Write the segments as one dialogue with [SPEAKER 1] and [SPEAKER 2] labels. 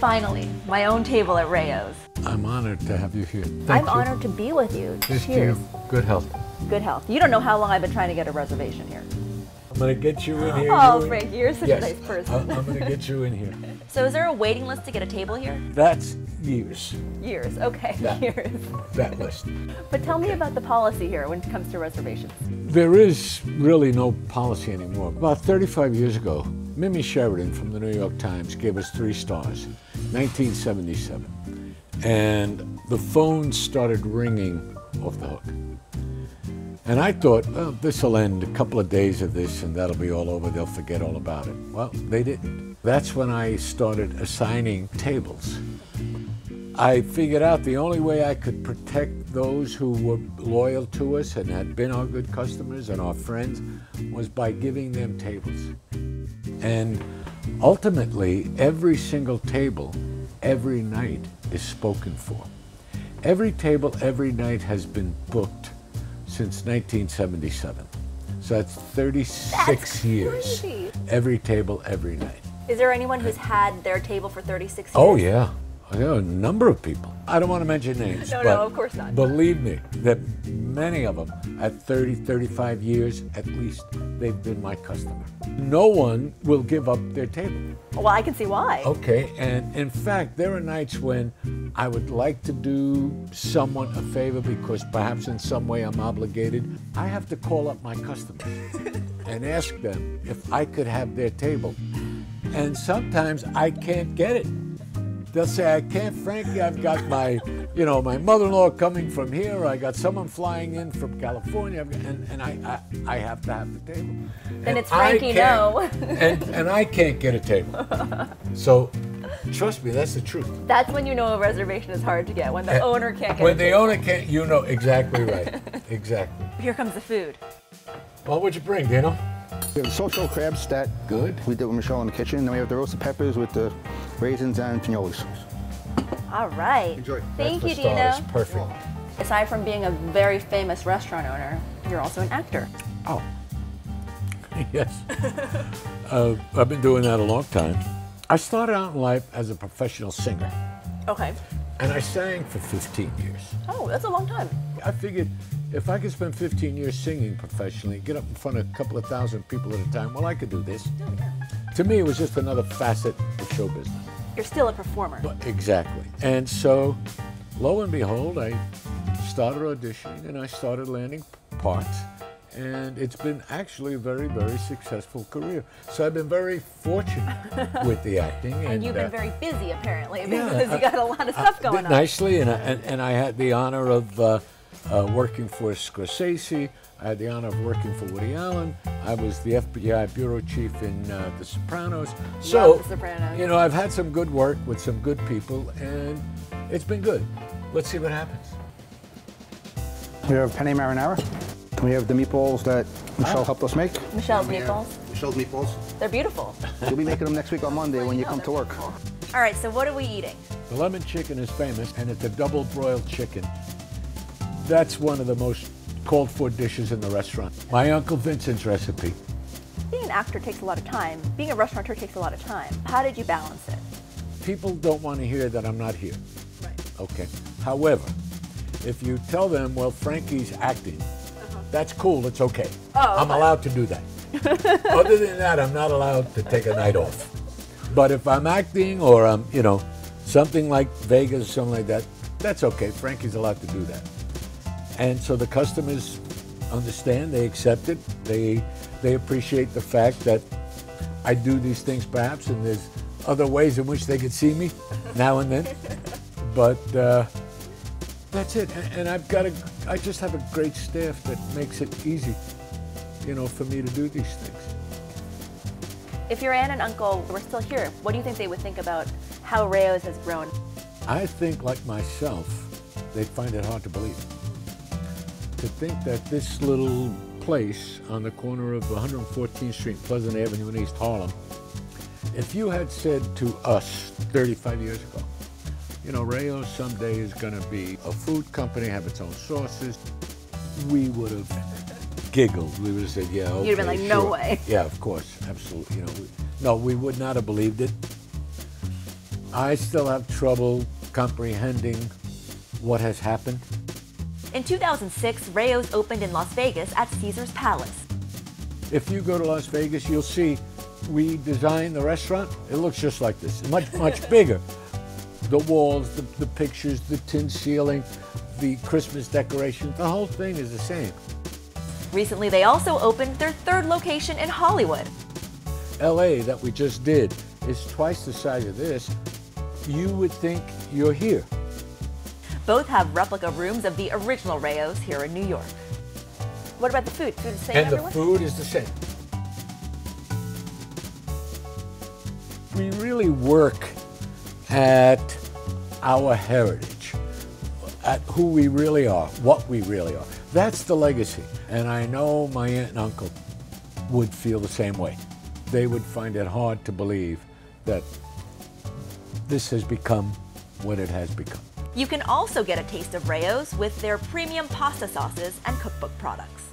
[SPEAKER 1] Finally, my own table at Rao's.
[SPEAKER 2] I'm honored to have you here. Thank
[SPEAKER 1] I'm
[SPEAKER 2] you.
[SPEAKER 1] honored to be with you.
[SPEAKER 2] Thank
[SPEAKER 1] Cheers.
[SPEAKER 2] you. Good health.
[SPEAKER 1] Good health. You don't know how long I've been trying to get a reservation here.
[SPEAKER 2] I'm gonna get you in here.
[SPEAKER 1] Oh,
[SPEAKER 2] You-
[SPEAKER 1] Frank, you're such
[SPEAKER 2] yes.
[SPEAKER 1] a nice person.
[SPEAKER 2] I- I'm gonna get you in here.
[SPEAKER 1] So is there a waiting list to get a table here?
[SPEAKER 2] That's years.
[SPEAKER 1] Years. Okay,
[SPEAKER 2] Yeah.
[SPEAKER 1] years.
[SPEAKER 2] That list.
[SPEAKER 1] But tell me about the policy here when it comes to reservations.
[SPEAKER 2] There is really no policy anymore. About 35 years ago, Mimi Sheraton from the New York Times gave us three stars, 1977. And the phone started ringing off the hook. And I thought, this will end a couple of days of this and that'll be all over. They'll forget all about it. Well, they didn't. That's when I started assigning tables. I figured out the only way I could protect those who were loyal to us and had been our good customers and our friends was by giving them tables. And ultimately, every single table, every night is spoken for. Every table, every night has been booked since 1977. So that's 36
[SPEAKER 1] That's
[SPEAKER 2] years. Every table, every night.
[SPEAKER 1] Is there anyone who's had their table for 36 years?
[SPEAKER 2] Oh yeah, there are a number of people. I don't want to mention names,
[SPEAKER 1] No,
[SPEAKER 2] but
[SPEAKER 1] no, of course not.
[SPEAKER 2] believe me that many of them at 30, 35 years at least, they've been my customer. No one will give up their table.
[SPEAKER 1] Well, I can see why.
[SPEAKER 2] Okay, and in fact, there are nights when I would like to do someone a favor because perhaps in some way I'm obligated. I have to call up my customers and ask them if I could have their table. And sometimes I can't get it. They'll say, I can't, Frankie, I've got my, you know, my mother-in-law coming from here, I got someone flying in from California, and, and I, I, I have to have the table.
[SPEAKER 1] And it's Frankie no.
[SPEAKER 2] and, and I can't get a table. So, trust me, that's the truth.
[SPEAKER 1] That's when you know a reservation is hard to get, when the owner can't get
[SPEAKER 2] When the owner can't, you know exactly right. exactly.
[SPEAKER 1] Here comes the food.
[SPEAKER 2] Well, what'd you bring, Dino?
[SPEAKER 3] We have the social crabs that
[SPEAKER 2] Good.
[SPEAKER 3] we did with Michelle in the kitchen. Then we have the roasted peppers with the raisins and pinoli's.
[SPEAKER 1] All right.
[SPEAKER 3] Enjoy.
[SPEAKER 1] Thank
[SPEAKER 2] That's
[SPEAKER 1] you,
[SPEAKER 2] for
[SPEAKER 1] Dino.
[SPEAKER 2] starters. Perfect.
[SPEAKER 1] Aside from being a very famous restaurant owner, you're also an actor.
[SPEAKER 2] Oh. yes. uh, I've been doing that a long time. I started out in life as a professional singer,
[SPEAKER 1] Okay.
[SPEAKER 2] And I sang for 15 years.
[SPEAKER 1] Oh, that's a long time.
[SPEAKER 2] I figured if I could spend 15 years singing professionally, get up in front of a couple of thousand people at a time, well, I could do this. To me, it was just another facet of show business.
[SPEAKER 1] You're still a performer.
[SPEAKER 2] But exactly. And so, lo and behold, I started auditioning and I started landing parts. And it's been actually a very, very successful career. So I've been very fortunate with the acting. And,
[SPEAKER 1] and you've been
[SPEAKER 2] uh,
[SPEAKER 1] very busy apparently
[SPEAKER 2] yeah,
[SPEAKER 1] because you
[SPEAKER 2] I-
[SPEAKER 1] got a lot of stuff going on.
[SPEAKER 2] nicely, and I, and, and I had the honor of uh, uh, working for Scorsese. I had the honor of working for Woody Allen. I was the FBI bureau chief in uh, The Sopranos. So,
[SPEAKER 1] The Sopranos.
[SPEAKER 2] you know, I've had some good work with some good people, and it's been good. Let's see what happens.
[SPEAKER 3] We have penne marinara. We have the meatballs that Michelle oh. helped us make.
[SPEAKER 1] Michelle's meatballs.
[SPEAKER 3] Michelle's meatballs.
[SPEAKER 1] They're beautiful.
[SPEAKER 3] We'll be making them next week on Monday when you come to work.
[SPEAKER 1] All right, so what are we eating?
[SPEAKER 2] The lemon chicken is famous, and it's a double broiled chicken. That's one of the most called for dishes in the restaurant. My Uncle Vincent's recipe.
[SPEAKER 1] Being an actor takes a lot of time. Being a restaurateur takes a lot of time. How did you balance it?
[SPEAKER 2] People don't want to hear that I'm not here.
[SPEAKER 1] Right.
[SPEAKER 2] Okay. However, if you tell them, well, Frankie's acting, that's cool, it's okay.
[SPEAKER 1] Oh,
[SPEAKER 2] I'm allowed to do that. Other than that, I'm not allowed to take a night off. But if I'm acting or I'm, you know, something like Vegas or something like that, that's okay. Frankie's allowed to do that. And so the customers understand, they accept it, they they appreciate the fact that I do these things perhaps, and there's other ways in which they could see me now and then. But uh, that's it. And, and I've got a, I just have a great staff that makes it easy, you know, for me to do these things.
[SPEAKER 1] If your aunt and uncle were still here, what do you think they would think about how Rao's has grown?
[SPEAKER 2] I think, like myself, they'd find it hard to believe. To think that this little place on the corner of 114th Street, Pleasant Avenue in East Harlem, if you had said to us 35 years ago, you know, Rao someday is going to be a food company, have its own sauces, we would have giggled. We would have said, yeah, okay,
[SPEAKER 1] You'd have been like, "No way.
[SPEAKER 2] Yeah, of course, absolutely. You know, we, no, we would not have believed it. I still have trouble comprehending what has happened.
[SPEAKER 1] In 2006, Rao's opened in Las Vegas at Caesar's Palace.
[SPEAKER 2] If you go to Las Vegas, you'll see we designed the restaurant. It looks just like this, much, much bigger. The walls, the, the pictures, the tin ceiling, the Christmas decorations, the whole thing is the same.
[SPEAKER 1] Recently, they also opened their third location in Hollywood.
[SPEAKER 2] LA that we just did is twice the size of this. You would think you're here.
[SPEAKER 1] Both have replica rooms of the original Rao's here in New York. What about the food? Food is the same
[SPEAKER 2] and
[SPEAKER 1] everywhere?
[SPEAKER 2] the food is the same. We really work at our heritage, at who we really are, what we really are. That's the legacy. And I know my aunt and uncle would feel the same way. They would find it hard to believe that this has become what it has become.
[SPEAKER 1] You can also get a taste of Rao's with their premium pasta sauces and cookbook products.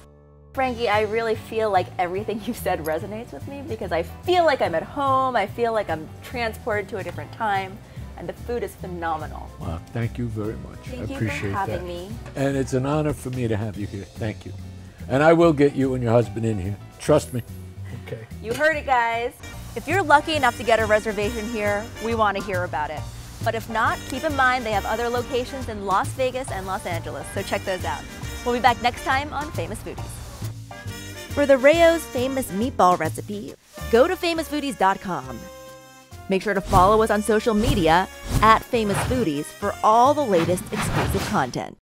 [SPEAKER 1] Frankie, I really feel like everything you said resonates with me because I feel like I'm at home, I feel like I'm transported to a different time, and the food is phenomenal.
[SPEAKER 2] Well, thank you very much.
[SPEAKER 1] Thank
[SPEAKER 2] I
[SPEAKER 1] you for
[SPEAKER 2] appreciate
[SPEAKER 1] having
[SPEAKER 2] that.
[SPEAKER 1] me.
[SPEAKER 2] And it's an honor for me to have you here. Thank you. And I will get you and your husband in here. Trust me. Okay.
[SPEAKER 1] You heard it, guys. If you're lucky enough to get a reservation here, we want to hear about it. But if not, keep in mind they have other locations in Las Vegas and Los Angeles, so check those out. We'll be back next time on Famous Foodies. For the Rao's famous meatball recipe, go to famousfoodies.com. Make sure to follow us on social media at Famous Foodies for all the latest exclusive content.